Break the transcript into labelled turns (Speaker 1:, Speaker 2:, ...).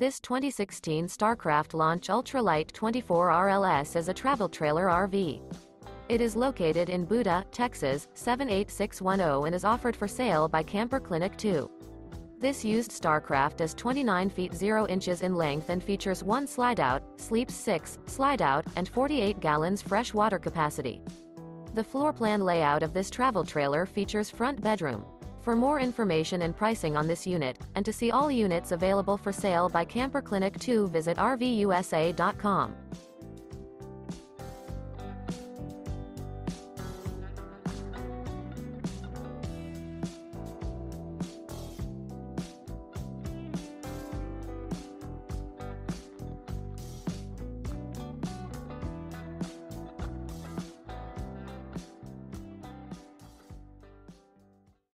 Speaker 1: This 2016 StarCraft Launch Ultra Lite 24 RLS is a travel trailer RV. It is located in Buda, Texas, 78610 and is offered for sale by Camper Clinic 2. This used StarCraft is 29 feet 0 inches in length and features one slide-out, sleeps 6, slide-out, and 48 gallons fresh water capacity. The floor plan layout of this travel trailer features front bedroom. For more information and pricing on this unit, and to see all units available for sale by Camper Clinic 2 visit RVUSA.com.